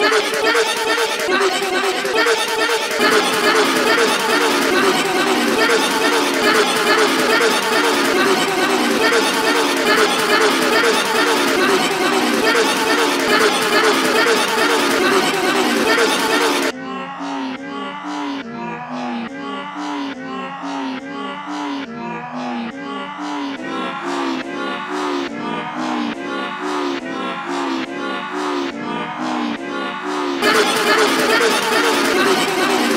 無理だ。すいません。